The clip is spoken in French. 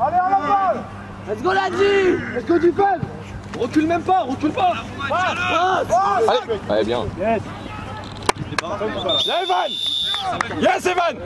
Allez, à la balle Let's go Ladji Est-ce que tu fais? Recule même pas, recule pas. Passe. Allez, allez bien. Yes. Là, Evan Yes, Evan.